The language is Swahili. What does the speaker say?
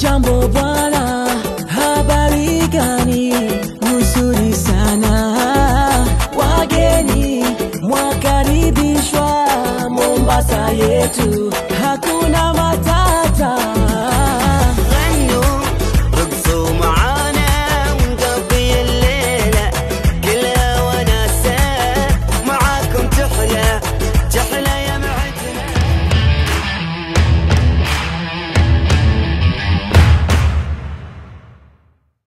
bwana, habari gani? Nzuri sana, wageni mwakaribishwa Mombasa yetu, hakuna